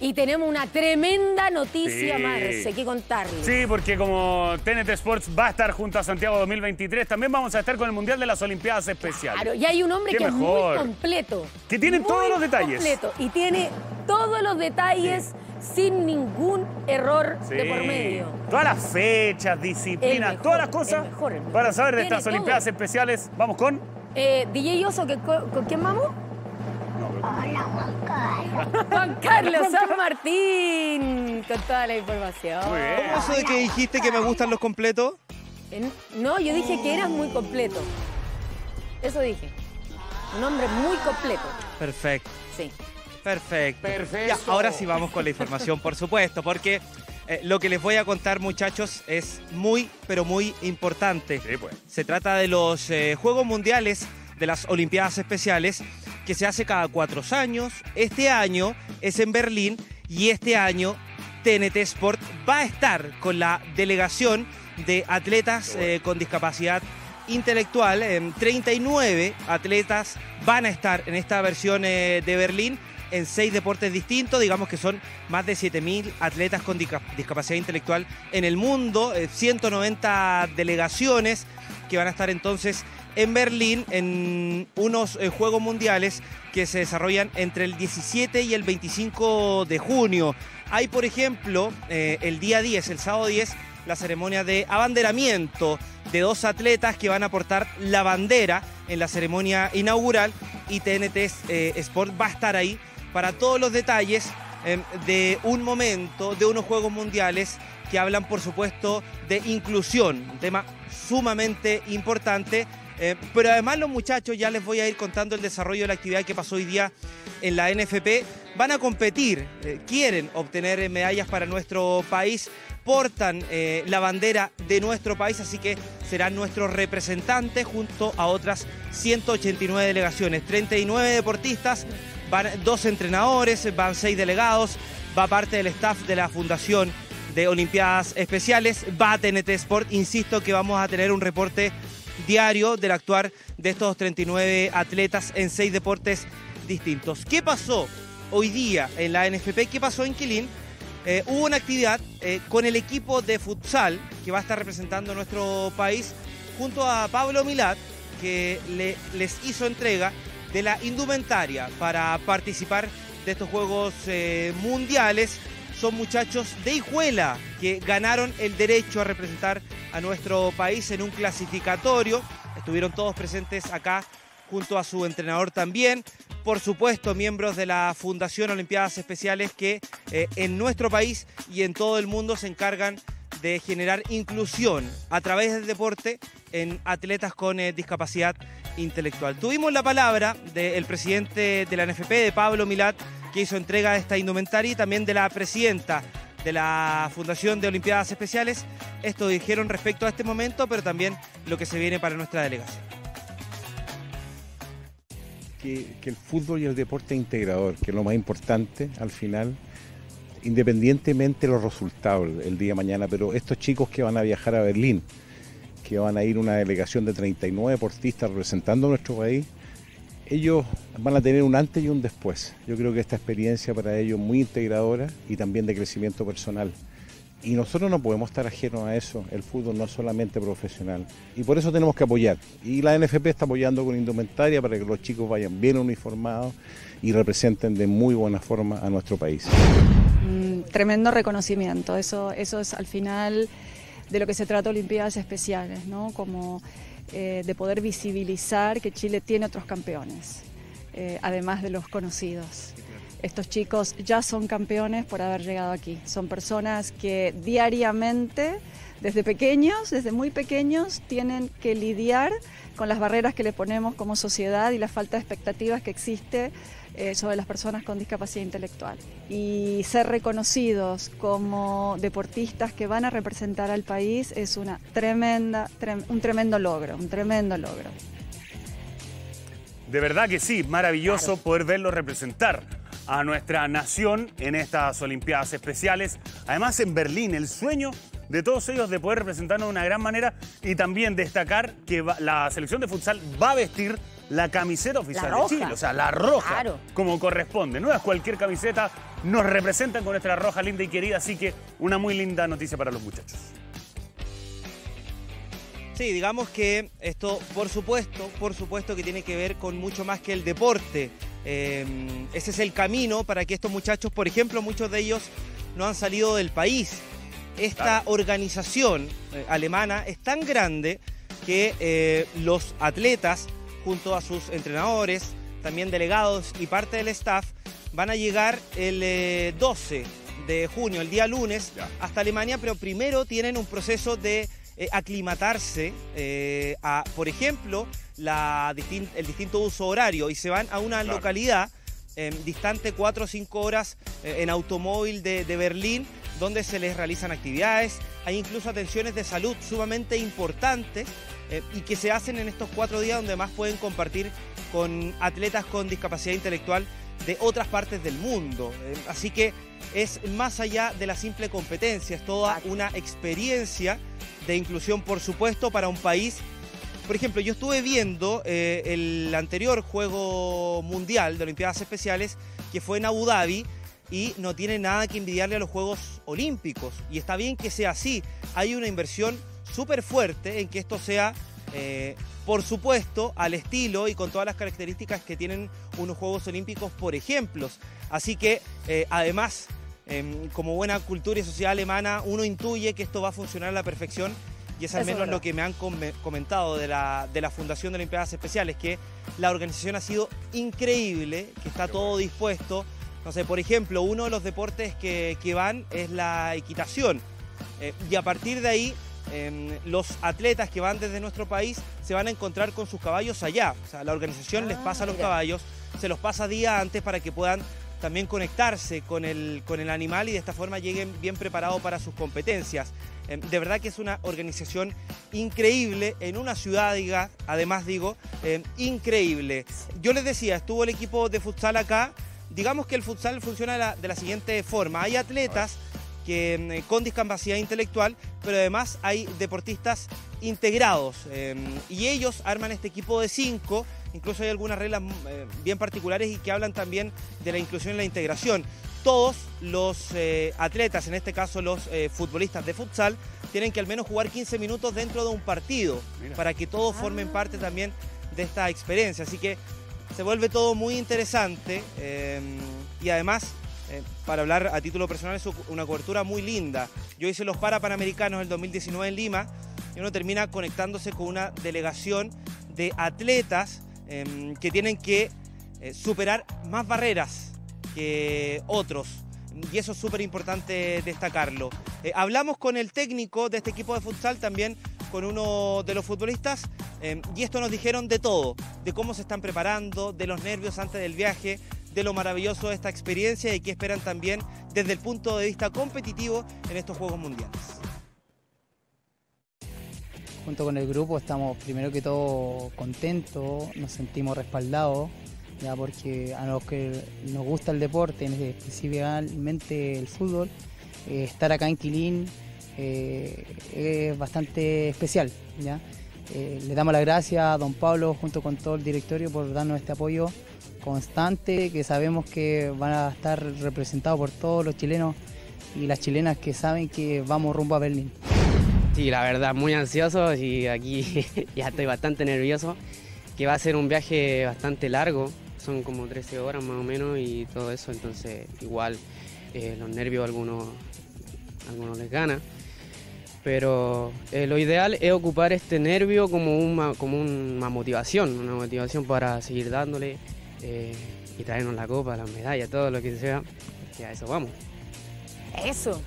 Y tenemos una tremenda noticia, Sí. Marce, que contarles. Sí, porque como TNT Sports va a estar junto a Santiago 2023, también vamos a estar con el Mundial de las Olimpiadas Especiales. Claro, y hay un hombre Qué que es mejor. muy completo. Que tiene Muy todos los detalles. Completo, y tiene todos los detalles sin ningún error Sí. de por medio. Todas las fechas, disciplinas, mejor, todas las el cosas mejor, el mejor. para saber de Tiene estas todo. Olimpiadas Especiales. Vamos con... Eh, DJ Oso, ¿que- ¿con, con quién vamos? Hola, Juan Carlos. Juan Carlos San Martín, con toda la información. Muy bien. ¿Cómo eso de que dijiste que me gustan los completos? En- No, yo dije que eras muy completo. Eso dije. Un hombre muy completo. Perfecto, Sí. perfecto. Perfecto. Ya, ahora sí vamos con la información, por supuesto, porque eh, lo que les voy a contar, muchachos, es muy, pero muy importante. Sí, pues. Se trata de los eh, Juegos Mundiales de las Olimpiadas Especiales que se hace cada cuatro años. Este año es en Berlín y este año TNT Sport va a estar con la delegación de atletas eh, con discapacidad intelectual. Em, 39 atletas van a estar en esta versión eh, de Berlín en seis deportes distintos, digamos que son más de 7.000 atletas con disca- discapacidad intelectual en el mundo, eh, 190 delegaciones que van a estar entonces en Berlín en unos eh, Juegos Mundiales que se desarrollan entre el 17 y el 25 de junio. Hay, por ejemplo, eh, el día 10, el sábado 10, la ceremonia de abanderamiento de dos atletas que van a portar la bandera en la ceremonia inaugural y TNT eh, Sport va a estar ahí para todos los detalles eh, de un momento, de unos Juegos Mundiales que hablan, por supuesto, de inclusión, un tema sumamente importante. Eh, pero además los muchachos, ya les voy a ir contando el desarrollo de la actividad que pasó hoy día en la NFP, van a competir, eh, quieren obtener eh, medallas para nuestro país, portan la bandera de nuestro país, así que serán nuestros representantes junto a otras 189 delegaciones, 39 deportistas, van dos entrenadores, van seis delegados, va parte del staff de la Fundación de Olimpiadas Especiales, va TNT Sport, insisto que vamos a tener un reporte diario del actuar de estos 39 atletas en seis deportes distintos. ¿Qué pasó hoy día en la NFP? ¿Qué pasó en Quilín? Eh, hubo una actividad eh, con el equipo de futsal que va a estar representando nuestro país junto a Pablo Milat, que le- les hizo entrega de la indumentaria para participar de estos Juegos eh, Mundiales. Son muchachos de Hijuela que ganaron el derecho a representar a nuestro país en un clasificatorio. Estuvieron todos presentes acá junto a su entrenador también. Por supuesto, miembros de la Fundación Olimpiadas Especiales que eh, en nuestro país y en todo el mundo se encargan de generar inclusión a través del deporte en atletas con eh, discapacidad intelectual. Tuvimos la palabra del presidente de la NFP, de Pablo Milat, que hizo entrega de esta indumentaria y también de la presidenta de la Fundación de Olimpiadas Especiales. Esto dijeron respecto a este momento, pero también lo que se viene para nuestra delegación. que, el fútbol y el deporte integrador, que es lo más importante al final, independientemente de los resultados el día de mañana, pero estos chicos que van a viajar a Berlín, que van a ir una delegación de 39 deportistas representando nuestro país, ellos van a tener un antes y un después. Yo creo que esta experiencia para ellos es muy integradora y también de crecimiento personal. Y nosotros no podemos estar ajenos a eso. El fútbol no es solamente profesional. Y por eso tenemos que apoyar. Y la NFP está apoyando con indumentaria para que los chicos vayan bien uniformados y representen de muy buena forma a nuestro país. Mm, tremendo reconocimiento. Eso, eso es al final de lo que se trata Olimpiadas Especiales, ¿no? Como eh, de poder visibilizar que Chile tiene otros campeones, eh, además de los conocidos. Estos chicos ya son campeones por haber llegado aquí. Son personas que diariamente, desde pequeños, desde muy pequeños, tienen que lidiar con las barreras que le ponemos como sociedad y la falta de expectativas que existe eh, sobre las personas con discapacidad intelectual. Y ser reconocidos como deportistas que van a representar al país es una tremenda, trem- un tremendo logro, un tremendo logro. De verdad que sí, maravilloso poder verlo representar a nuestra nación en estas Olimpiadas Especiales. Además en Berlín, el sueño de todos ellos de poder representarnos de una gran manera y también destacar que la selección de futsal va a vestir la camiseta oficial de Chile, o sea, la roja, Claro. como corresponde. No es cualquier camiseta, nos representan con nuestra roja linda y querida, así que una muy linda noticia para los muchachos. Sí, digamos que esto, por supuesto, por supuesto que tiene que ver con mucho más que el deporte. Eh, ese es el camino para que estos muchachos, por ejemplo, muchos de ellos no han salido del país. Esta organización eh, alemana es tan grande que eh, los atletas, junto a sus entrenadores, también delegados y parte del staff, van a llegar el 12 de junio, el día lunes, hasta Alemania, pero primero tienen un proceso de eh, aclimatarse eh, a, por ejemplo, la el distinto uso horario y se van a una localidad em, distante 4 o 5 horas eh, en automóvil de, Berlín, donde se les realizan actividades. Hay incluso atenciones de salud sumamente importantes y que se hacen en estos cuatro días donde más pueden compartir con atletas con discapacidad intelectual de otras partes del mundo. así que es más allá de la simple competencia, es toda una experiencia de inclusión, por supuesto, para un país. Por ejemplo, yo estuve viendo eh, el anterior Juego Mundial de Olimpiadas Especiales, que fue en Abu Dhabi, y no tiene nada que envidiarle a los Juegos Olímpicos. Y está bien que sea así. Hay una inversión súper fuerte en que esto sea, eh, por supuesto, al estilo y con todas las características que tienen unos Juegos Olímpicos, por ejemplo. Así que, eh, además, Em, como buena cultura y sociedad alemana, uno intuye que esto va a funcionar a la perfección y es al menos lo que me han comentado de la, de la Fundación de Olimpiadas Especiales, que la organización ha sido increíble, que está todo dispuesto. No sé, por ejemplo, uno de los deportes que, van es la equitación. Eh, y a partir de ahí, em, los atletas que van desde nuestro país se van a encontrar con sus caballos allá. O sea, la organización les pasa los ah, caballos, se los pasa día antes para que puedan también conectarse con el, con el animal y de esta forma lleguen bien preparados para sus competencias. Em, de verdad que es una organización increíble en una ciudad, diga, además digo, em, increíble. Yo les decía, estuvo el equipo de futsal acá. Digamos que el futsal funciona de la, siguiente forma. Hay atletas que, em, con discapacidad intelectual, pero además hay deportistas integrados y ellos arman este equipo de cinco Incluso hay algunas reglas mm, eh, bien particulares y que hablan también de la inclusión y la integración. Todos los eh, atletas, en este caso los eh, futbolistas de futsal, tienen que al menos jugar 15 minutos dentro de un partido para que todos formen parte también de esta experiencia. Así que se vuelve todo muy interesante y además para hablar a título personal, es una cobertura muy linda. Yo hice los Parapanamericanos el 2019 en Lima y uno termina conectándose con una delegación de atletas Em, que tienen que eh, superar más barreras que otros. Y eso es súper importante destacarlo. Eh, hablamos con el técnico de este equipo de futsal, también con uno de los futbolistas, em, y esto nos dijeron de todo, de cómo se están preparando, de los nervios antes del viaje, de lo maravilloso de esta experiencia y qué esperan también desde el punto de vista competitivo en estos Juegos Mundiales junto con el grupo estamos primero que todo contentos, nos sentimos respaldados, ya porque a los que nos gusta el deporte, específicamente el fútbol, eh, estar acá en Quilín eh, es bastante especial. ¿ya? Eh, le damos las gracias a don Pablo junto con todo el directorio por darnos este apoyo constante, que sabemos que van a estar representados por todos los chilenos y las chilenas que saben que vamos rumbo a Berlín. Sí, la verdad, muy ansioso y aquí ya estoy bastante nervioso, que va a ser un viaje bastante largo, son como 13 horas más o menos y todo eso, entonces igual eh, los nervios algunos, algunos les gana. Pero eh, lo ideal es ocupar este nervio como una, como una motivación, una motivación para seguir dándole eh, y traernos la copa, las medallas, todo lo que sea, que a eso vamos. Eso,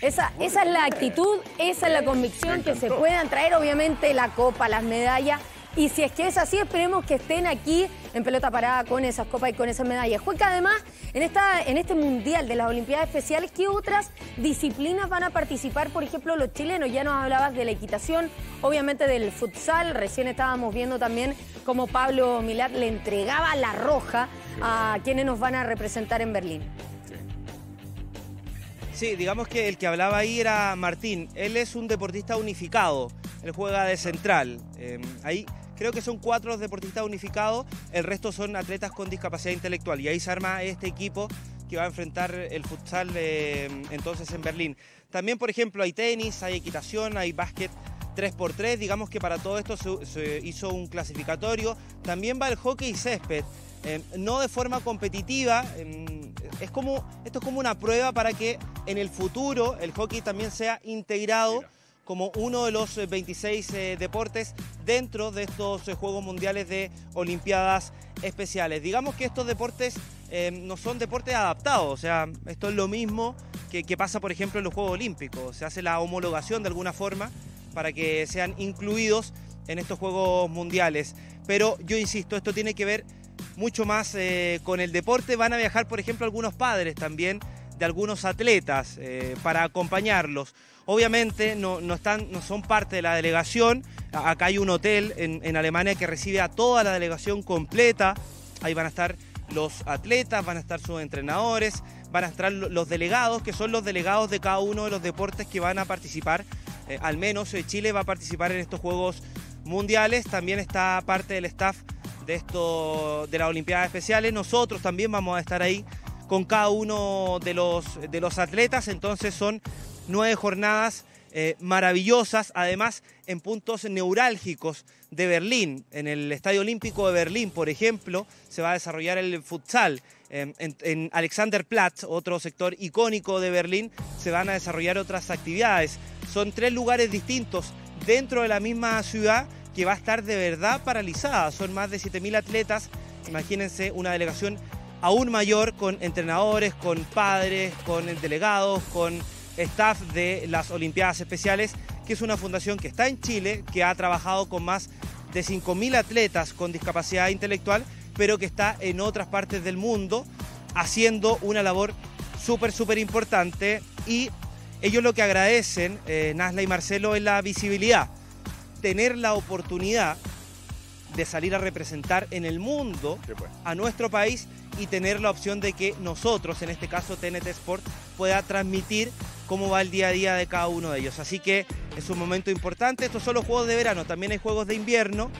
esa, es la actitud, esa es la convicción que se puedan traer, obviamente, la copa, las medallas. Y si es que es así, esperemos que estén aquí en pelota parada con esas copas y con esas medallas. Juega además, en, esta, en este Mundial de las Olimpiadas Especiales, ¿qué otras disciplinas van a participar? Por ejemplo, los chilenos, ya nos hablabas de la equitación, obviamente del futsal, recién estábamos viendo también cómo Pablo Milat le entregaba la roja a quienes nos van a representar en Berlín. Sí, digamos que el que hablaba ahí era Martín. Él es un deportista unificado. Él juega de central. Em, ahí creo que son cuatro deportistas unificados. El resto son atletas con discapacidad intelectual. Y ahí se arma este equipo que va a enfrentar el futsal eh, entonces en Berlín. También, por ejemplo, hay tenis, hay equitación, hay básquet 3x3, digamos que para todo esto se, hizo un clasificatorio. También va el hockey césped, eh, no de forma competitiva, eh, es como, esto es como una prueba para que en el futuro el hockey también sea integrado como uno de los eh, 26 eh, deportes dentro de estos eh, Juegos Mundiales de Olimpiadas Especiales. Digamos que estos deportes eh, no son deportes adaptados, o sea, esto es lo mismo que, que pasa, por ejemplo, en los Juegos Olímpicos. Se hace la homologación de alguna forma para que sean incluidos en estos Juegos Mundiales. Pero yo insisto, esto tiene que ver mucho más eh, con el deporte. Van a viajar, por ejemplo, algunos padres también de algunos atletas eh, para acompañarlos. Obviamente no, no, están, no son parte de la delegación. Acá hay un hotel en, en Alemania que recibe a toda la delegación completa. Ahí van a estar los atletas, van a estar sus entrenadores, van a estar lo- los delegados, que son los delegados de cada uno de los deportes que van a participar. Eh, al menos eh, Chile va a participar en estos Juegos Mundiales. También está parte del staff de, esto, de las Olimpiadas Especiales. Nosotros también vamos a estar ahí con cada uno de los, de los atletas. Entonces son nueve jornadas eh, maravillosas, además en puntos neurálgicos de Berlín. En el Estadio Olímpico de Berlín, por ejemplo, se va a desarrollar el futsal. Eh, en, en Alexanderplatz, otro sector icónico de Berlín, se van a desarrollar otras actividades. Son tres lugares distintos dentro de la misma ciudad que va a estar de verdad paralizada. Son más de 7.000 atletas. Imagínense una delegación aún mayor con entrenadores, con padres, con delegados, con staff de las Olimpiadas Especiales, que es una fundación que está en Chile, que ha trabajado con más de 5.000 atletas con discapacidad intelectual, pero que está en otras partes del mundo haciendo una labor súper, súper importante. Y ellos lo que agradecen, eh, Nasla y Marcelo, es la visibilidad. Tener la oportunidad de salir a representar en el mundo a nuestro país y tener la opción de que nosotros, en este caso TNT Sport, pueda transmitir cómo va el día a día de cada uno de ellos. Así que es un momento importante. Estos son los juegos de verano, también hay juegos de invierno.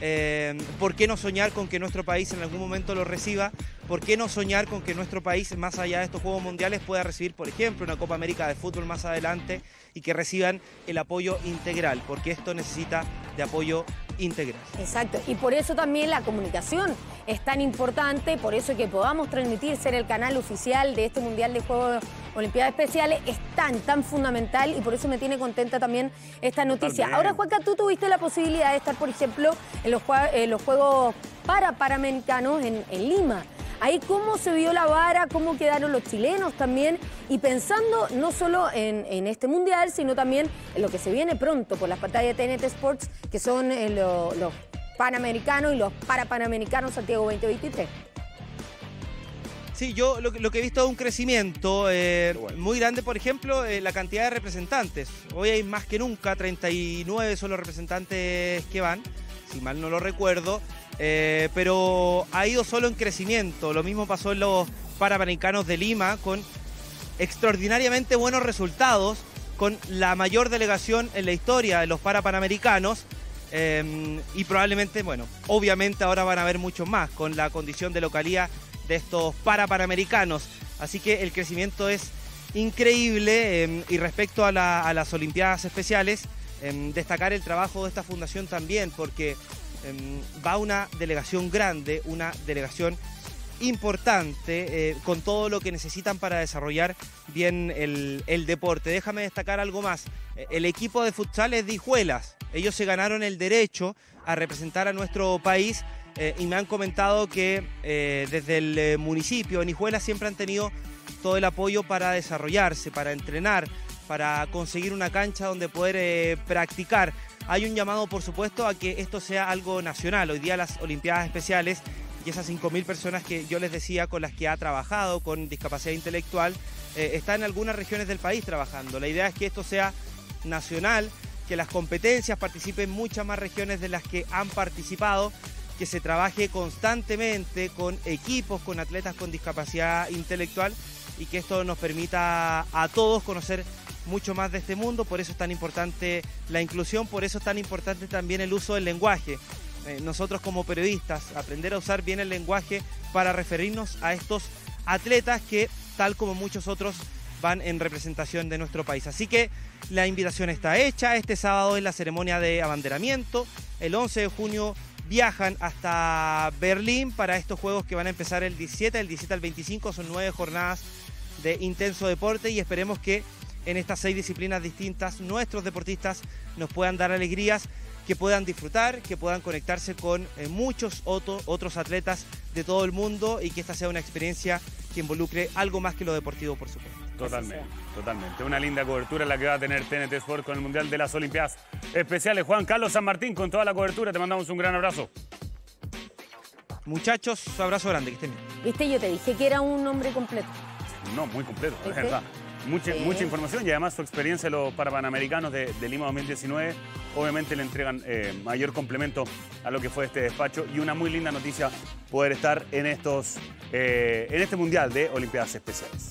Eh, ¿Por qué no soñar con que nuestro país en algún momento lo reciba? ¿Por qué no soñar con que nuestro país, más allá de estos Juegos Mundiales, pueda recibir, por ejemplo, una Copa América de Fútbol más adelante y que reciban el apoyo integral? Porque esto necesita de apoyo integral. Exacto, y por eso también la comunicación es tan importante, por eso que podamos transmitir, ser el canal oficial de este Mundial de Juegos Olimpiadas Especiales es tan, tan fundamental y por eso me tiene contenta también esta noticia. Ahora, Juanca, tú tuviste la posibilidad de estar, por ejemplo, en los, jue- en los Juegos para Panamericanos en, en Lima. Ahí cómo se vio la vara, cómo quedaron los chilenos también, y pensando no solo en, en este mundial, sino también en lo que se viene pronto por las pantallas de TNT Sports, que son eh, lo- los panamericanos y los parapanamericanos Santiago 2023. Sí, yo lo, que- lo que he visto es un crecimiento eh, muy grande, por ejemplo, eh, la cantidad de representantes. Hoy hay más que nunca, 39 son los representantes que van, si mal no lo recuerdo, eh, pero ha ido solo en crecimiento. Lo mismo pasó en los Parapanamericanos de Lima, con extraordinariamente buenos resultados, con la mayor delegación en la historia de los Parapanamericanos. eh, y probablemente, bueno, obviamente ahora van a haber muchos más con la condición de localía de estos Parapanamericanos. Así que el crecimiento es increíble. eh, y respecto a, la- a las Olimpiadas Especiales, eh, destacar el trabajo de esta fundación también, porque eh, va una delegación grande, una delegación importante, eh, con todo lo que necesitan para desarrollar bien el, deporte. Déjame destacar algo más. Eh, El equipo de futsal es de Hijuelas. Ellos se ganaron el derecho a representar a nuestro país eh, y me han comentado que desde el municipio en Hijuelas siempre han tenido todo el apoyo para desarrollarse, para entrenar, para conseguir una cancha donde poder eh, practicar. Hay un llamado, por supuesto, a que esto sea algo nacional. Hoy día las Olimpiadas Especiales y esas 5.000 personas que yo les decía con las que ha trabajado con discapacidad intelectual, eh, está en algunas regiones del país trabajando. La idea es que esto sea nacional, que las competencias participen muchas más regiones de las que han participado, que se trabaje constantemente con equipos, con atletas con discapacidad intelectual y que esto nos permita a todos conocer mucho más de este mundo, por eso es tan importante la inclusión, por eso es tan importante también el uso del lenguaje. Eh, nosotros como periodistas, aprender a usar bien el lenguaje para referirnos a estos atletas que tal como muchos otros van en representación de nuestro país. Así que la invitación está hecha. Este sábado es la ceremonia de abanderamiento. El 11 de junio viajan hasta Berlín para estos juegos que van a empezar el 17, el 17 al 25. Son nueve jornadas de intenso deporte y esperemos que en estas seis disciplinas distintas nuestros deportistas nos puedan dar alegrías, que puedan disfrutar, que puedan conectarse con eh, muchos otro- otros atletas de todo el mundo y que esta sea una experiencia que involucre algo más que lo deportivo, por supuesto. Totalmente, totalmente. Una linda cobertura la que va a tener TNT Sport con el Mundial de las Olimpiadas Especiales. Juan Carlos San Martín con toda la cobertura. Te mandamos un gran abrazo. Muchachos, un abrazo grande, que estén bien. Viste, yo te dije que era un nombre completo. No, muy completo, es ¿Viste? verdad. Mucha, Sí. mucha información y además su experiencia en los Parapanamericanos de, de Lima 2019 obviamente le entregan eh, mayor complemento a lo que fue este despacho y una muy linda noticia poder estar en, estos, eh, en este Mundial de Olimpiadas Especiales.